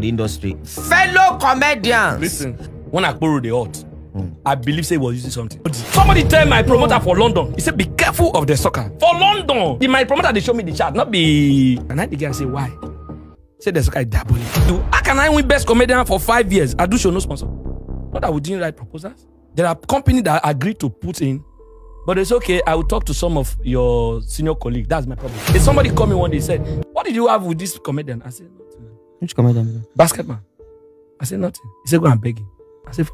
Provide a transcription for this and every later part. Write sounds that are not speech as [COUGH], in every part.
for the industry. Fellow comedians. Listen, when Akporo the hot, I believe say he was using something. Somebody tell my promoter for London. He said, be careful of the sucker. For London. The, my promoter, they show me the chart, not be. And I the guy say, why? Say the sucker is diabolic. Do- How can I win best comedian for five years? I do show no sponsor. Not that we didn't write proposals. There are companies that agreed to put in, but it's okay. I will talk to some of your senior colleagues. That's my problem. If somebody called me one day said, What did you have with this comedian? I said. Which comedian? Basketmouth. I said, Nothing. He said, Go and beg him. I said,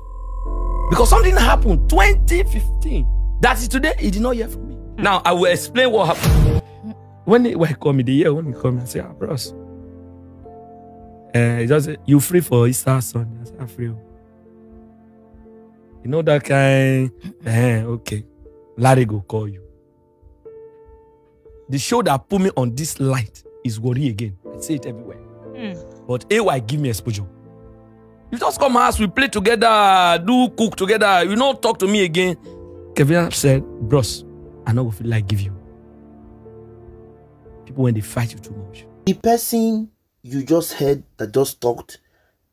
Because something happened 2015. That is today, he did not hear from me. Now, I will explain what happened. When they when he called me, the year when he called me, I said, Ah, bros. Uh, he just said, You free for Easter Sunday? I said, I'm free. oh." You know that kind, eh, okay. Larry go call you. The show that put me on this light is Warri Again. I say it everywhere. But AY give me exposure. You just come house, we play together, do cook together. You not talk to me again. Kevin said, bros, I know feel like give you. People when they fight you too much. The person you just heard that just talked,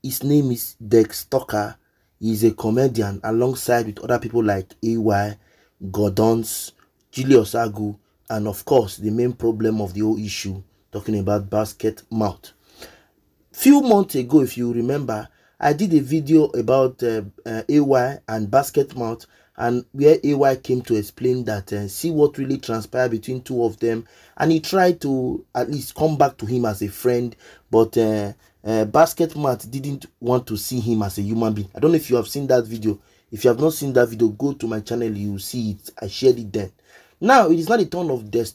his name is Destalker. He's a comedian alongside with other people like AY, Gordons, Julius Agu, and of course the main problem of the whole issue, talking about Basketmouth. Few months ago, if you remember, I did a video about uh, uh, AY and basket mouth and where AY came to explain that uh, see what really transpired between two of them. And he tried to at least come back to him as a friend but uh, uh, basket mouth didn't want to see him as a human being. I don't know if you have seen that video. If you have not seen that video go to my channel you will see it. I shared it then. Now it is not the turn of. Dex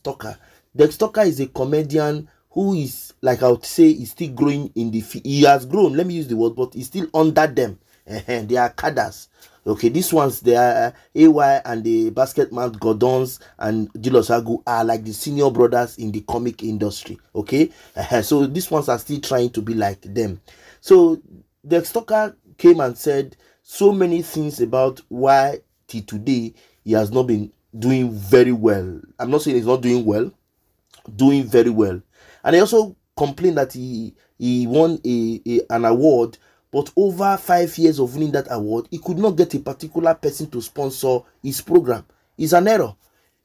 Tucker is a comedian who is like I would say is still growing in the he has grown let me use the word but he's still under them. They are cadres. Okay these ones they are uh, AY and the Basketmouth Gordons and Julius Agu are like the senior brothers in the comic industry. Okay? So these ones are still trying to be like them. So Destalker came and said so many things about why today he has not been doing very well. I'm not saying he's not doing well doing very well and he also complained that he he won a, a an award but over five years of winning that award he could not get a particular person to sponsor his program. It's an error.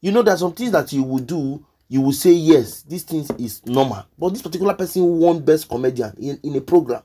You know there's some things that you will do you will say yes this thing is normal. But this particular person won best comedian in, in a program.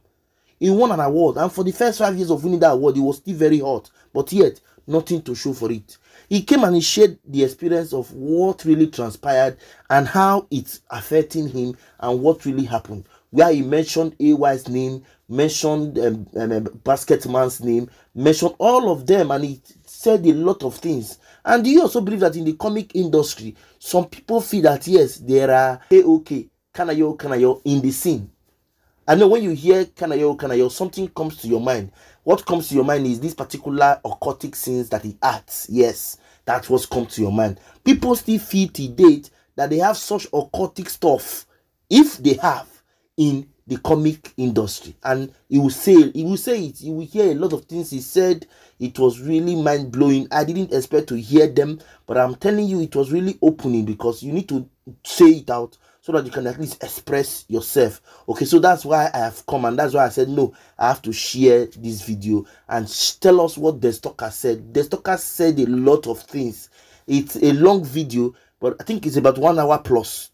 He won an award and for the first five years of winning that award he was still very hot. But yet nothing to show for it he came and he shared the experience of what really transpired and how it's affecting him and what really happened. Where he mentioned ay's name mentioned um, um, um, basketman's name mentioned all of them and he said a lot of things. And do you also believe that in the comic industry some people feel that yes there are aok kanayo kanayo in the scene? I know when you hear Kanayo Kanayo, something comes to your mind. What comes to your mind is this particular occultic scenes that he acts. Yes, that's what come to your mind. People still feel to date that they have such occultic stuff, if they have, in the comic industry. And he will say, he will say it. You will hear a lot of things he said. It was really mind blowing. I didn't expect to hear them, but I'm telling you, it was really opening because you need to say it out so that you can at least express yourself. Okay so that's why i have come and that's why i said no i have to share this video and sh- tell us what the stalker said. The stalker said a lot of things. It's a long video but i think it's about one hour plus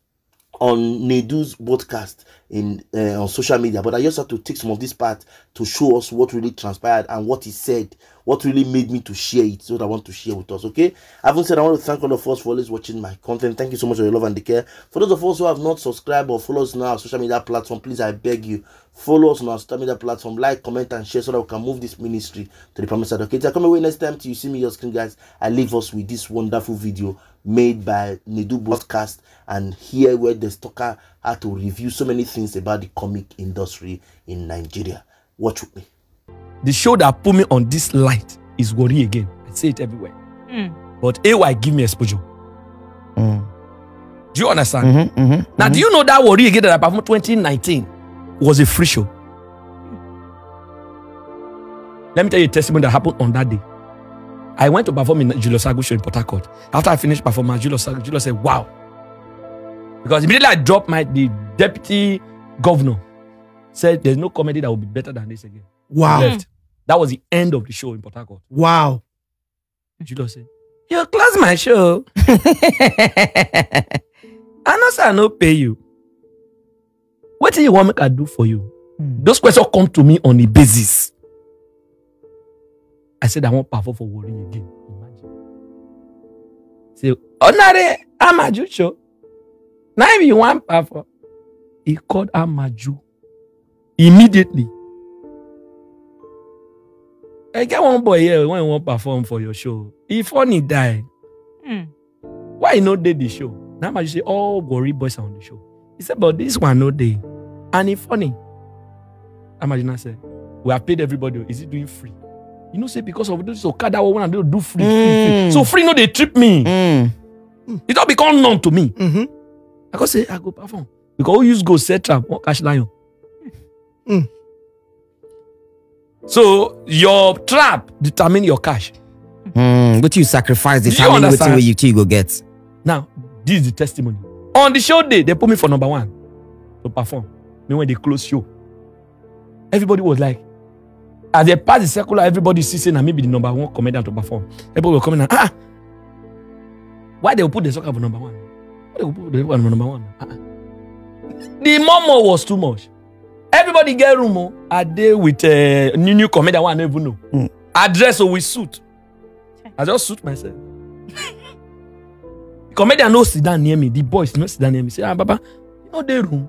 on Nedu's podcast in uh, on social media, but I just have to take some of this part to show us what really transpired and what he said, what really made me to share it. So I want to share with us. Okay, having said, I want to thank all of us for always watching my content. Thank you so much for your love and the care. For those of us who have not subscribed or follow us now on social media platform, please I beg you follow us on our social media platform, like, comment, and share so that we can move this ministry to the promised side. Okay, I come away next time till you see me your screen, guys. I leave us with this wonderful video made by Nedu Broadcast and here where the stalker had to review so many things about the comic industry in Nigeria. Watch with me. The show that put me on this light is Warri Again. I say it everywhere. But AY give me exposure. Mm. Do you understand? Mm-hmm, mm-hmm, Now, do you know that Warri Again that I performed 2019 was a free show? Let me tell you a testimony that happened on that day. I went to perform in Julius Agu show in Port Harcourt. After I finished performance, Julius, Agu- Julius said, wow. Because immediately I dropped my the deputy governor said there's no comedy that will be better than this again. Wow. Left. That was the end of the show in Port Harcourt. Wow. Julius said, You close my show. [LAUGHS] I know say I no pay you. What do you want me to do for you? Those questions come to me on the basis. I said I won't perform for worry again. Imagine. Say, Onare Amaju show. Now if you want perform. He called Amaju immediately. I get one boy here when he won't perform for your show. He funny die. Mm. Why he no dey the show? Now Amaju say all worry boys are on the show. He said, but this one no day. And he funny. Amaju said, we have paid everybody. Is it doing free? You know, say because of this Okada, what I do do free, free, free. Mm. So free no they trip me. Mm. It all become known to me. Mm-hmm. I go say I go perform because who use go set trap one cash lion. Mm. So your trap determine your cash. Mm. But you sacrifice Do you family waiting understand? where you two go get. Now this is the testimony. On the show day they put me for number one to perform. Then when they close show, everybody was like, as they pass the circular, everybody see say na maybe the number one comedian to perform. Everybody were coming out. Ah, ah. why they will put the soccer for number one? Why they will put the for number one? Ah, ah. The murmur was too much. Everybody get room. Oh. I dey with uh, new new comedian one I don't even know. Mm. Address or with suit. I just suit myself. the comedian no sit down near me. The boys no sit down near me. Say, ah, Baba, you know the room.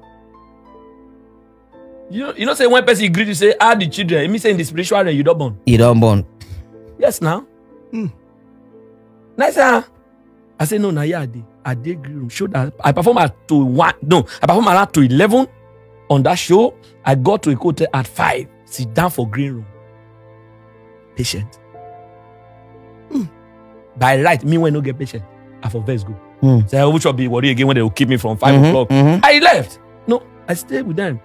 You know, you know, say one person greet you say, ah, the children. It mean say in the spiritual realm you don't born. You don't born. Yes, now. Hmm. Nice, ah. I say no, now yeah, I did. I did green room. Show that I perform at to one. No, I perform at to eleven on that show. I got to a hotel at five. Sit down for green room. Patient. Hmm. By right, me when no get patient, I for verse go. Hmm. Say, which will be worry again when they will keep me from 5 Mhm, o'clock. mhm. I left. No, I stayed with them.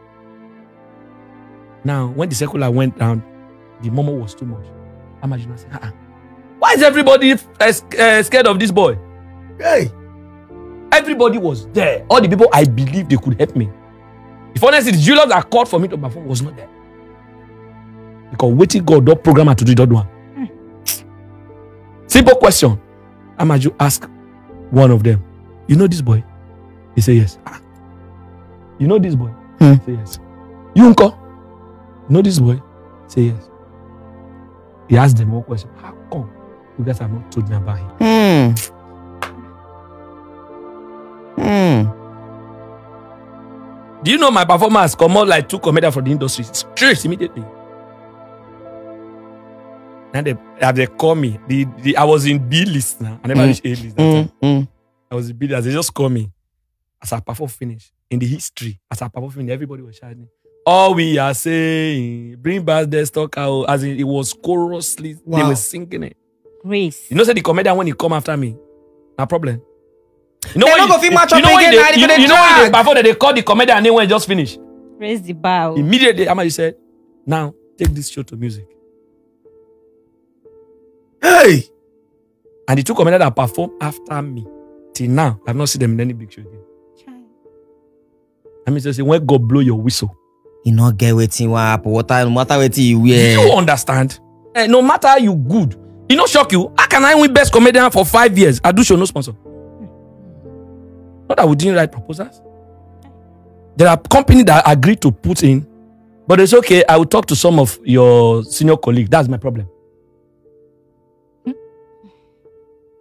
Now, when the circular went down, the murmur was too much. Imagine said, uh-uh. why is everybody uh, scared of this boy? Hey. Everybody was there. All the people I believe they could help me. If honestly, the Julius that called for me to perform was not there. Because waiting God, that program to do that one. Simple question. Amaju ask one of them, You know this boy? He say yes. "Ah. You know this boy? Hmm. Say yes. You uncle? You know this boy? Say yes. He asked them one question. How come you guys have not told me about him? Hmm. Hmm. Do you know my performance come out like two comedians from the industry straight immediately? Now they have they call me. The, the I was in B list now. I never Mm. reached A list. that Hmm. time. Hmm. I was in B list. They just call me as I perform finish in the history. As I perform finish, everybody was shouting. All we are saying, bring back the stock out. As in, it was chorously, they were singing it. Grace. You know, say the comedian when he come after me, no problem. You know They when no you, go fit match you up know again, they, they you, go dey you know when they drag. perform that they call the comedian name when it just finish. Raise the bar. Oh. Immediately, Amaju said, Now take this show to music. Hey. And the two comedians that performed after me, till now, I've not seen them in any big show again. I mean, just say, when God blow your whistle, You not get waiting what happen. What time waiting you do wear? you understand? Eh, no matter how you good, it not shock you. How can I win best comedian for five years? I do show no sponsor. Not that we didn't write proposals. There are companies that agree to put in, but it's okay. I will talk to some of your senior colleagues. That's my problem.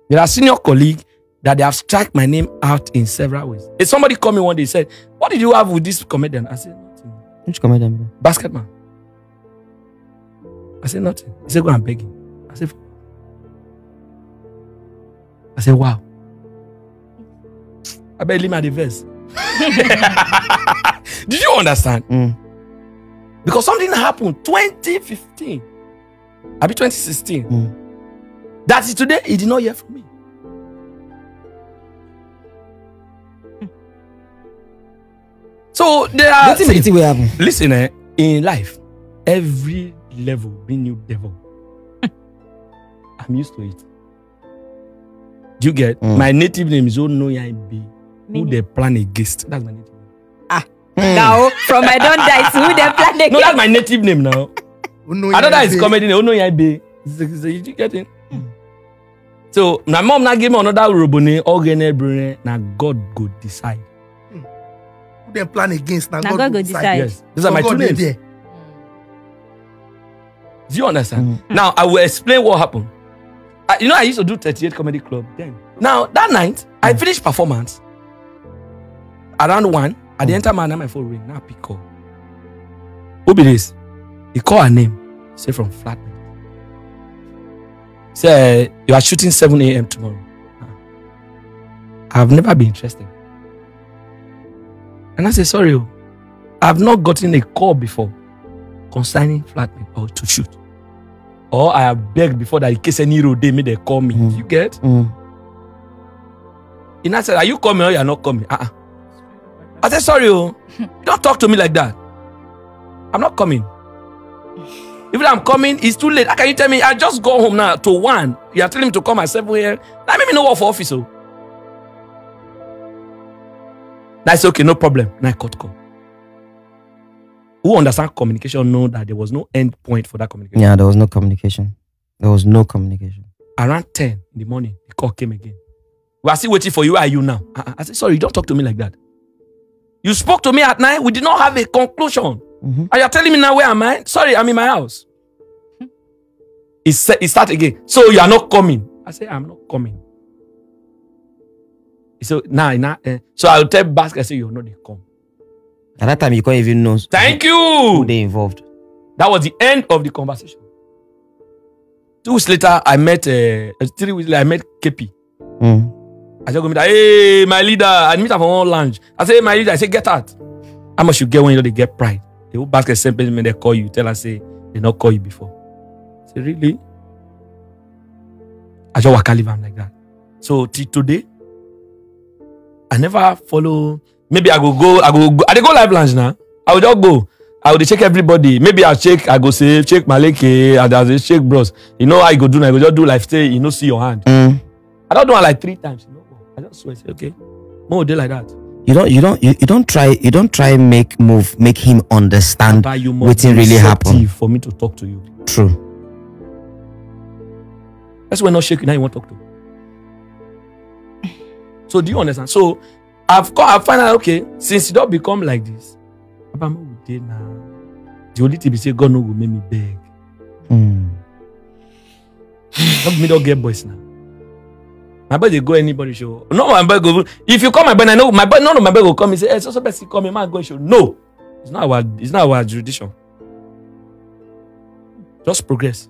There are senior colleagues that they have struck my name out in several ways. If somebody called me one day, and said, What did you have with this comedian? I said. Which comedian? Basketmouth. I said, Nothing. He said, Go and beg him. I said, I said, Wow. I bet him at the verse. Did you understand? Hmm. Because something happened 2015. I be 2016. Mm. That is today, he did not hear from me. So there are Wetin be the thing wey happen? listen eh, in life, every level be new devil. I'm used to it. Do you get Mm. my native name is Onoyabe, who they plan against. That's my native name. Ah. Now, from I don't die to who they plan again. No, that's my native name now. Uno I know that is Yebe. comedy name. Ono Yaibe. It's- it's- it's- You get it? So my mom now give me another robone, ogene brune. Now God go decide. Who dem plan against na Na God God go go decide. Yes, these are my God two names. there. Do you understand? Mm. Now I will explain what happened. I, you know, I used to do 38 Comedy Club then. Now that night, I mm. finished performance around one. At the mm. enter man, now my phone ring. Now I pick call. Who be this? He call her name. Say from flatbed. Say you are shooting 7 a.m. tomorrow. Ah. I've never been interested. And I say sorry, oh, I've not gotten a call before concerning flatbed or to shoot. Or I have begged before that in case any road they may they call me. Mm. You get? Mm. He now said, Are you coming or you're not coming? Uh-uh. I said, Sorry, oh. [LAUGHS] don't talk to me like that. I'm not coming. If I'm coming, it's too late. How can you tell me? I just go home now to one. You are telling me to come at 7 a.m. That made me know what for office. Oh. That's okay, no problem. Now I cut call. Who understand communication know that there was no end point for that communication. Yeah, there was no communication. There was no communication. around 10 in the morning, the call came again. We are still waiting for you. Where are you now? Uh-uh. I said, sorry, you don't talk to me like that. You spoke to me at night. We did not have a conclusion. Mhm. And you're telling me now, where am I? Sorry, I'm in my house. He said, he started again. So you are not coming. I said, I'm not coming. He said, nah, nah. eh. So I'll tell Basket, I say, you're not the come. At that time, you can't even know Thank who you. they involved. That was the end of the conversation. Two weeks later, I met, uh, three weeks later, I met KP. Mm. I meet hey, my leader. I meet her for one lounge. I say, hey, my leader. I say, get out. How much you get when you know they get pride? The whole basket same person when they call you, tell her, say, they not call you before. I say, really? I just walk leave am like that. So till today, I never follow. Maybe I go go, I go go, I dey go live lounge now. I will just go. I will dey check everybody. Maybe I check, I go say, check Maleke, I say, check bros. You know how you go do now? You go just do like say, you know, see your hand. Mm. I don't do it like three times. You know, I just swear, say, okay, more day like that. You don't, you don't, you, you don't try, you don't try make move, make him understand be really happen. receptive for me to talk to you. True. That's why not shake now you want to talk to. So do you understand? So I've got I find out okay, since it don't become like this, Mo we dey now. The only thing be say God no go make me beg. Mm. Not me don't get boys now. My boy they go anybody show. No, my boy go. If you call my boy, I know my boy. None of my boy will come. He say, "Hey, so so person come, me man go show." No, it's not our. It's not our jurisdiction. Just progress.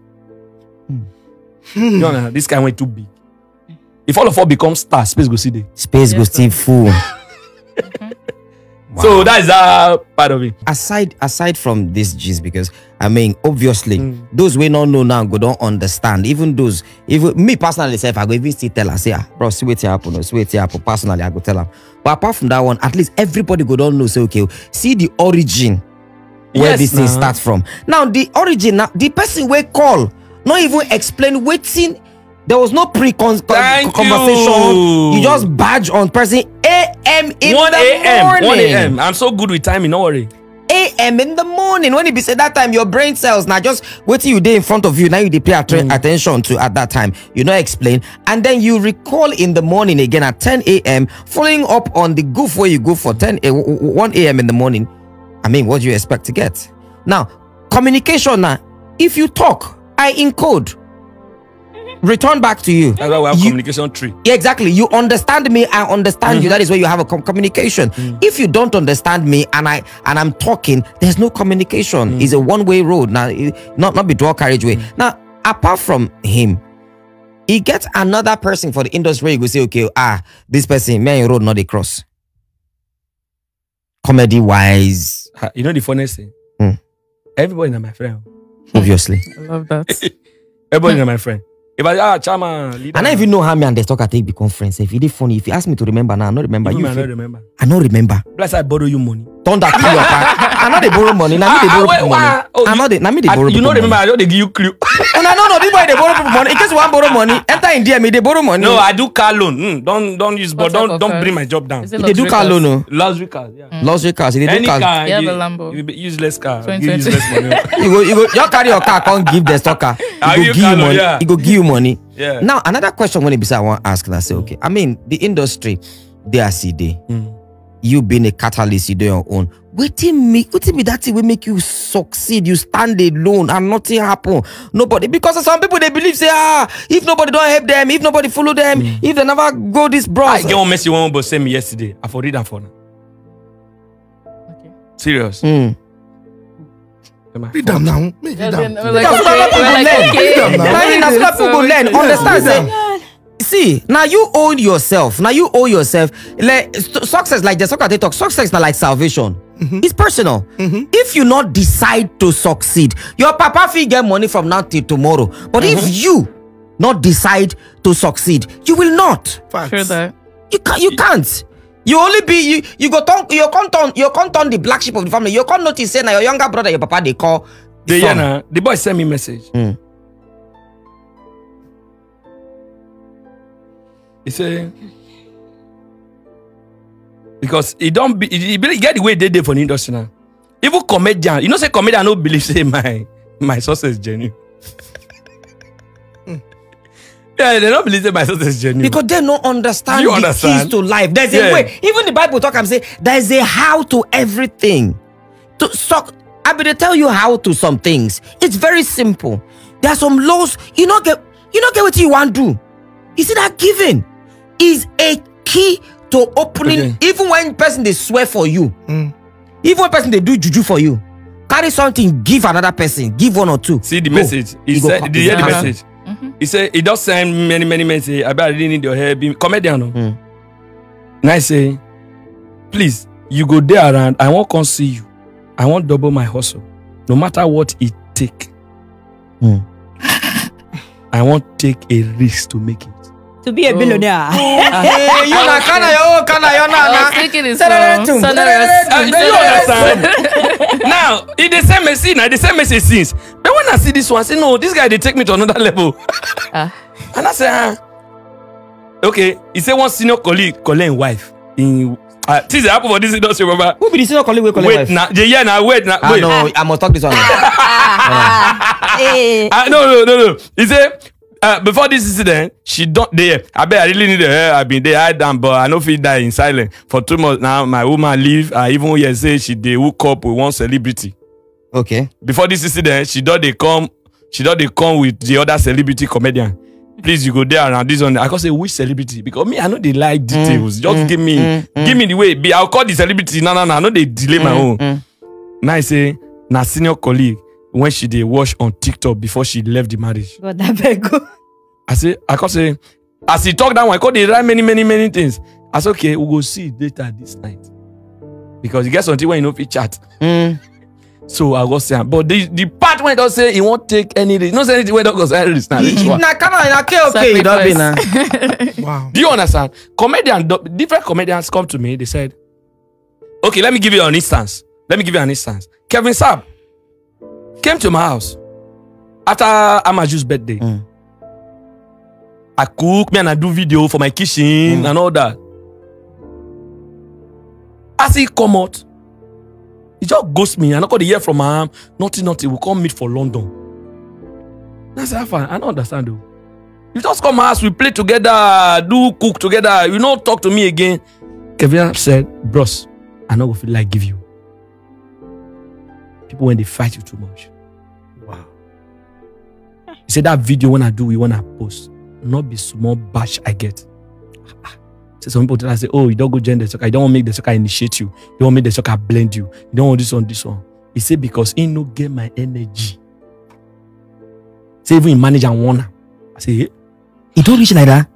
You know, this guy went too big. If all of us become stars, space go see there. Space goes still full. So that is that part of it. aside aside from this gist because i mean obviously Mm. those we don't know now go don't understand even those even me personally self i go even still tell her say ah bro see what happen or see what happen personally i go tell her but apart from that one at least everybody go don't know say okay see the origin where Yes, this thing nah. start from now the origin now the person we call not even explain wetin there was no pre con Thank conversation you. you just badge on person am in 1 the a.m. morning 1 a.m. I'm so good with timing, don't worry. a.m. in the morning when it be said that time your brain cells now just waiting you day in front of you now you dey pay atten- mm. attention to at that time you know explain and then you recall in the morning again at 10 a.m. following up on the goof where you go for 10 a- w- w- 1 a.m. in the morning I mean what do you expect to get now communication now if you talk I encode return back to you That's why we have You- communication tree. yeah, exactly. You understand me, I understand you. That is where you have a com- communication. If you don't understand me and I and I'm talking, there's no communication. It's a one-way road. Now, not not be dual carriageway. Now, apart from him, he gets another person for the industry. where You go say, okay, ah, this person, man, road not a cross. Comedy wise, You know the funniest thing? Hmm. Everybody is my friend. obviously. I love that. [LAUGHS] Everybody is my friend. If I ah chairman, leader, And I even know how me and the talk I take the conference. If it is funny, if you ask me to remember now, I don't remember. You me, I don't remember. I don't remember. Plus I borrow you money. Thunder kill your car i no dey borrow money na me dey Ah, borrow ah, people money ah, oh, i no dey na me dey I- borrow You people know, remember, money I don't dey give you clue. [LAUGHS] una no know this boy dey borrow people money in case you wan borrow money enter in DM he dey borrow money no, I do car loan. Mm, don't don't use, but don't don't bring my job down. He dey do car loan o Luxury cars, yeah. luxury cars he dey do Any car, You have you, a Lambo. you be useless car. Give 2020. useless money. [LAUGHS] you go you go just carry your car come give the stalker Ah, [LAUGHS] he you go give you money yeah. he go give you money Yeah. now another question wey be say i wan ask na say okay i mean the industry dey as e dey Mm. You being a catalyst you do your own wetin make wetin be that thing wey make you succeed you stand alone and nothing happen nobody because some people dey believe say ah if nobody don help them if nobody follow them if they never go this I bros get one message one boss send me yesterday. I for read am for now. Okay. Serious. Mm. Read am now. Make read we're like, okay, like, okay. Now. so that people go learn Yeah, understand see na you own yourself. Na you own yourself. Like success like the soccer talk success na like salvation. It's personal. If you not decide to succeed your papa fit get money from now till tomorrow. But if you not decide to succeed you will not. Sure that. you you can't. You only be you you go turn you come turn you come turn the black sheep of the family. You come notice say na your younger brother your papa dey call The, son. the boy send me message. He say because he don't be he, he get the way they dey for the industry now. Even comedian, you know say comedian no believe say [LAUGHS] my my success genuine. [LAUGHS] yeah, they don't believe say my success genuine. because they don't understand You the understand? keys to life. There's Yeah. a way. Even the Bible talk and say there's a how to everything. To suck, I be they tell you how to some things. It's very simple. There are some laws you not get. You not get what you want to do. You see that giving is a key to opening. Okay. Even when person they swear for you, even when person they do juju for you, carry something, give another person, give one or two. See the Go. message. He You go said, did you hear the that. message? He said, he just send many, many messages. I bet I really need your help. Be- Comedian. No? Mm. And I say, please, you go there around. I won't come see you. I won't double my hustle. No matter what it take. Mm. I want take a risk to make it. To be a billionaire. [LAUGHS] Hey, you na kana yo, kana yo na I na. Uh, you understand? [LAUGHS] now, it the same message. Now, the same message since. But when I see this one, I say, no, this guy, they take me to another [LAUGHS] level. Ah. And I say, ah. Okay, he say one senior colleague, colleague wife. In, uh, this is happen for this industry, remember? Who be the senior colleague wey collect Wait, wife? now, yeah, yeah, now, wait, now, Ah wait. no, I must talk this one. Ah, no, no, no, no. He say, uh, before this incident, she don't there. I bet I really need her. I been there, hide down, but I no fit die in silence for two months now. My woman leave. I even hear say she dey hook up with one celebrity. okay. before this incident she don dey come she don dey come with the other celebrity comedian please you go there around this one i come say which celebrity because me i no dey like details just give me give me the way it be i go call the celebrity na na na i no dey delay my own now i say na senior colleague when she dey watch on tiktok before she left the marriage. God, I beg go. i say i come say as he talk that one i come dey write many many many things. I say okay we go see later this night. Because e get something wey you no fit chat. Mm. so i go say am. But the the part wey don say e wan take any risk. No say anything wey don concern risk na this [LAUGHS] one. Na kana na okay okay. You don be na. [LAUGHS] Wow. do you understand? Comedian different comedians come to me they said okay let me give you an instance. Let me give you an instance. Kevin saab came to my house. After amaju's birthday Mm. i cook me and i do video for my kitchen and all that. As he come out he just ghost me i no come dey hear from am nothing nothing. We come meet for london. I how far i no understand o you just come house we play together do cook together. You no talk to me again. Kevin said bros i no go fit like give you. People when they fight you too much. He say that video when i do you when i post Not be small bash i get. So some people tell us say oh you don't go join the soccer you don wan make the soccer initiate you you don wan make the soccer blend you you don't want this one this one. He say because he no get my energy. Say even him manager am i say eh don't reach like that.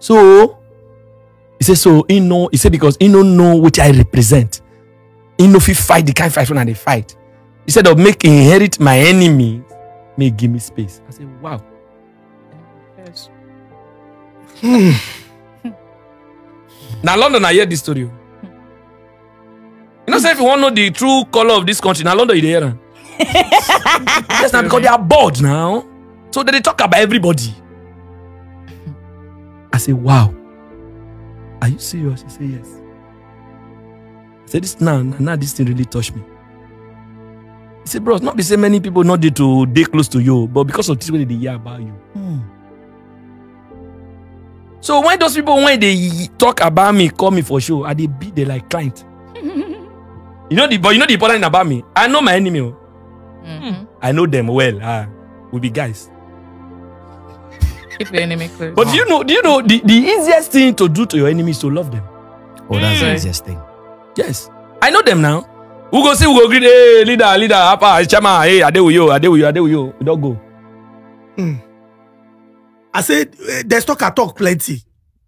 So he said, so he know he said, because he no know wetin i represent. He no fit fight the kind fight wey i dey fight. Instead of make inherit my enemy he give me space i say wow na london i hear this story o know say if you wan know the true colour of this country na london you hear am. [LAUGHS] yes na because they are bored now so they talk about everybody. i say wow are you serious he say yes. I say this now now this thing really touch me. He say bros not be say many people no dey to dey close to you but because of this wey they dey hear about you. So when those people when they talk about me, call me for show, I dey be the like client. [LAUGHS] you know the but you know the important thing about me. I know my enemy. oh. I know them well. Ah, we be guys. Keep your enemy close. But do you know? Do you know the, the easiest thing to do to your enemy is to love them? Oh, that's the Mm. easiest thing. Yes, I know them now. We go see, we go greet, hey leader, leader, apa, chairman, hey, you, I dey with you. We don't go. I said uh, there's talk I talk plenty,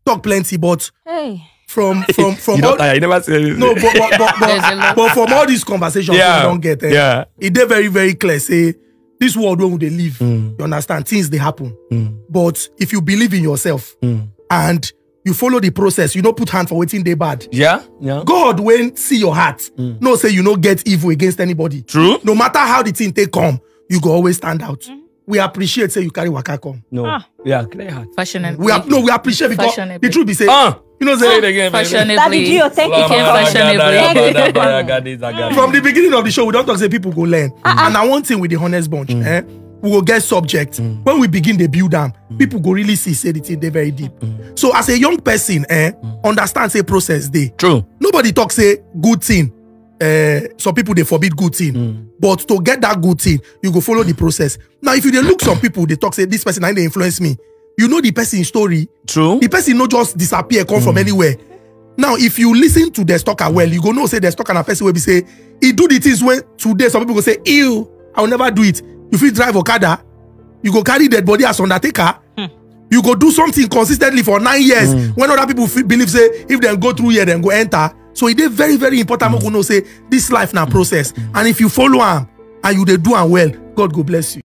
talk plenty, but Hey. from [LAUGHS] from from you all, don't never say anything. no, but but, but, but, but from all these conversations Yeah. we don't get, eh, Yeah. it dey very very clear. Say this world where we dey live, Mm. you understand things they happen. Mm. But if you believe in yourself Mm. and you follow the process, you don't put hand for waiting day bad. Yeah, yeah. God when see your heart, Mm. no say you no get evil against anybody. True. No matter how the thing take come, you go always stand out. We appreciate say you carry waka come. No. Ah. Yeah, clear heart. Fashionably. We ap- no, we appreciate because the truth be say, Ah, you know say it again, baby. Fashionably. Daddy Gio, thank you fashionably. from the beginning of the show, we don't talk say people go learn. And I one thing with the honest bunch, eh, we will get subject. Mm. When we begin the build them, mm. people go really see say the thing they very deep. Mm. So as a young person, eh, understand say process day. True. Nobody talk say good thing. Uh, some people they forbid good thing, but to get that good thing, you go follow the process. Now, if you dey look some people, they talk say this person and they influence me. You know the person story. True. The person no just disappear, come from anywhere. Now, if you listen to the stalker well, you go know say the stalker na person will be say he do the things when today some people go say, ew, I will never do it. You feel drive Okada, you go carry dead body as undertaker. You go do something consistently for nine years when other people feel, believe say if they go through here, then go enter. So it is very, very important. Mm. know say this life now process. And if you follow am and you dey do am well, God go bless you.